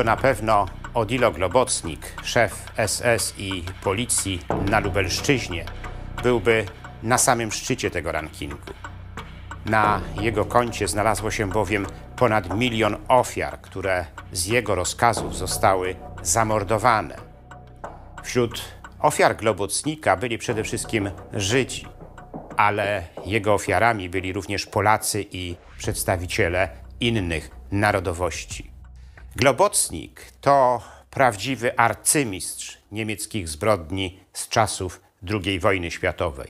to na pewno Odilo Globocnik, szef SS i policji na Lubelszczyźnie, byłby na samym szczycie tego rankingu. Na jego koncie znalazło się bowiem ponad milion ofiar, które z jego rozkazów zostały zamordowane. Wśród ofiar Globocnika byli przede wszystkim Żydzi, ale jego ofiarami byli również Polacy i przedstawiciele innych narodowości. Globocnik to prawdziwy arcymistrz niemieckich zbrodni z czasów II wojny światowej.